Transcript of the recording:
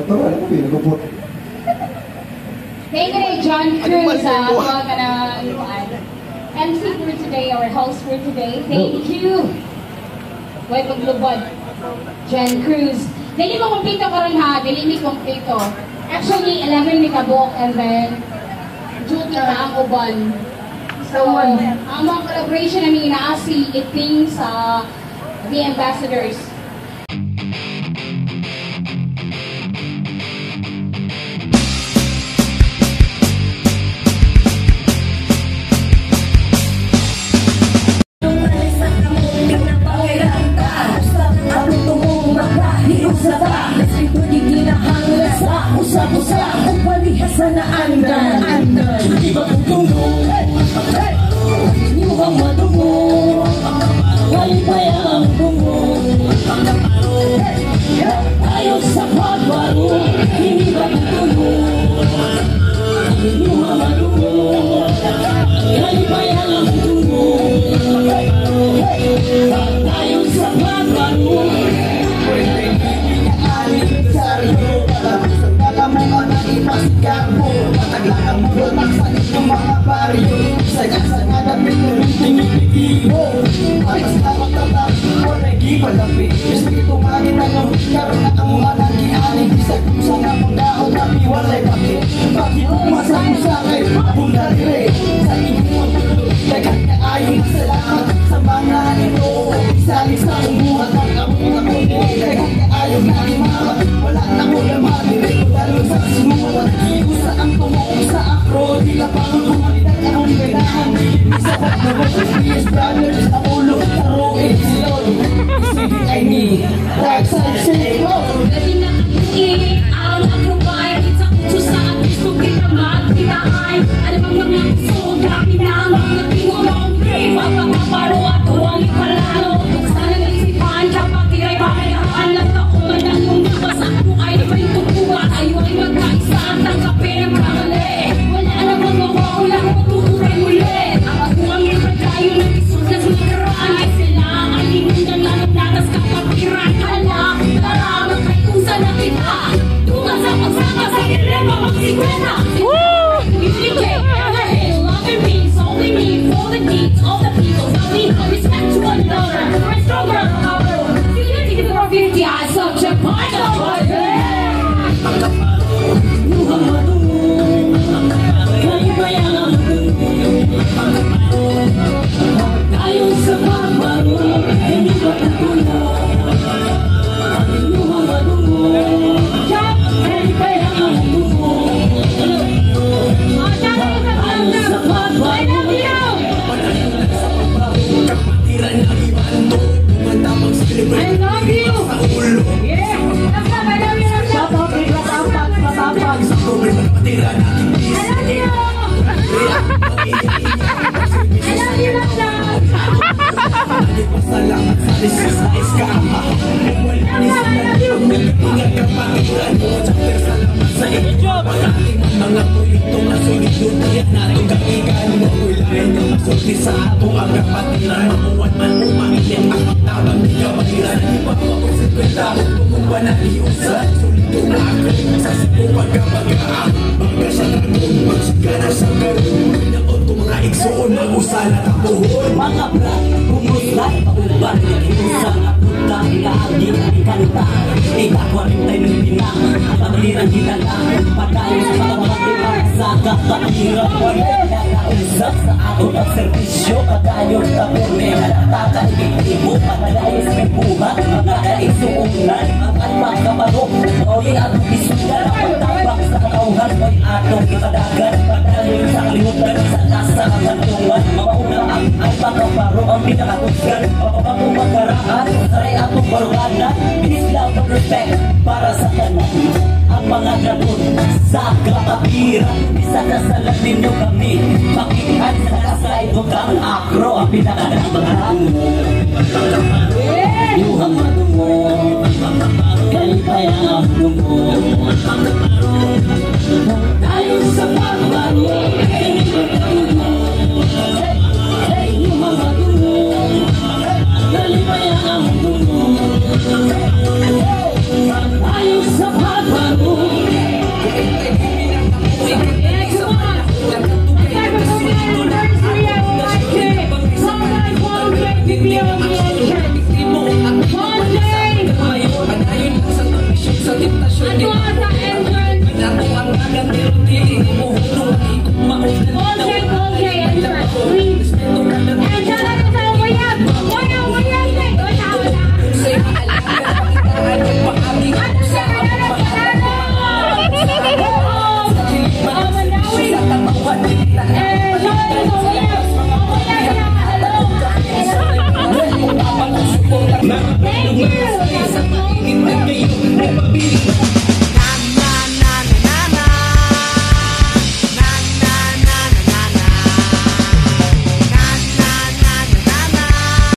Natural ko, pinagupot. Thank you kay John Cruz, ah, mga ka ng MC for today, our host for today. Thank you. Way paglubod. John Cruz. Dili mo kumpito karon ha, dili mi kumpito. Actually, 11 mi kabok and then duty na ang uban. So, ang mga collaboration namin na si Iting sa The Ambassadors. Nasi pergi ginahang lesa andan sa pagbaro Hindi bagong tungo Nyuhang madungo Ipasigapo, mataglang ang bulat sa inyong mga baryo. Saya-saya Brothers Ang ulo Taro eh silon Isipin ay ni Darkside City Dali na kakinig, araw na provide Sa puso sa gusto kita magpinahay Alam ang mga gusto, Mga proyekto na solidyo Tiyak natong kakigan mo Kulay ng masulti sa ato ang kapatiran Mamuwan man umangilin ang magtabang Di ka magiran mo sa kwenta Kung ba na iusan Solidyo na ang kaling Sa sipo pagkabagaan Mga sa tanong Magsigana sa karoon Pinaon ko mga igsoon Mag-usala tapuhon Mga brat, humuslat, pauban, isang napunta, inaagi, ikanta, ikakwalin tayo ng pinang, pagaliran kita lang, pagkain sa mga matibag, sa kapatiran, wala nakausap sa ako ng servisyo, pagayos ka pune, nakakalimutin mo, pagayos may buhat, mga kaisuunan, ang magkabaro, o yung atong isa na sa ninyo kami, makihan sa kasay, kang akro, ang pinakanabangan. Yuhang madungo, kalipayang dungo, tayo sa pagbaro,